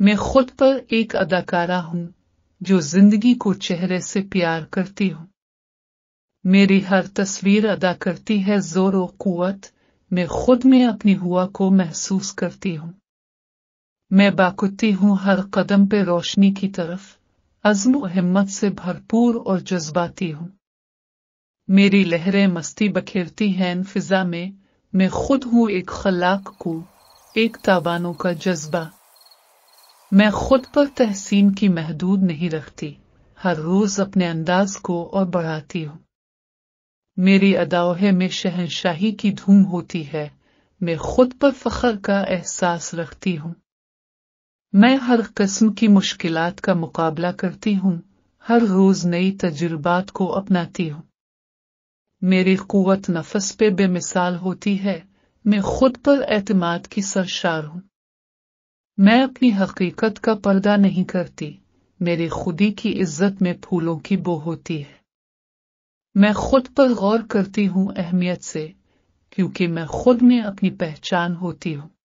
मैं खुद पर एक अदाकारा हूँ, जो ज़िंदगी को चेहरे से प्यार करती हूँ। मेरी हर तस्वीर अदा करती है ज़ोर और कुवत, मैं खुद में अपनी हुआ को महसूस करती हूँ। मैं बाकुती हूँ हर कदम पे रोशनी की तरफ़, अज़म हिम्मत से भरपूर और जज्बाती हूँ। मेरी लहरें मस्ती बखेरती हैं फिजा में, मैं खुद हूँ एक खलाक को, एक ताबानों का जज्बा। मैं खुद पर तहसीन की महदूद नहीं रखती। हर रोज अपने अंदाज को और बढ़ाती हूँ। मेरी अदाओहे में शहनशाही की धूम होती है। मैं खुद पर फख्र का एहसास रखती हूँ। मैं हर किस्म की मुश्किलात का मुकाबला करती हूँ। हर रोज नई तजुर्बात को अपनाती हूँ। मेरी कुवत नफस पे बेमिसाल होती है। मैं खुद पर एतमाद की सरशार हूँ। मैं अपनी हकीकत का पर्दा नहीं करती। मेरी खुदी की इज़्ज़त में फूलों की बो होती है। मैं खुद पर गौर करती हूँ अहमियत से, क्योंकि मैं खुद में अपनी पहचान होती हूँ।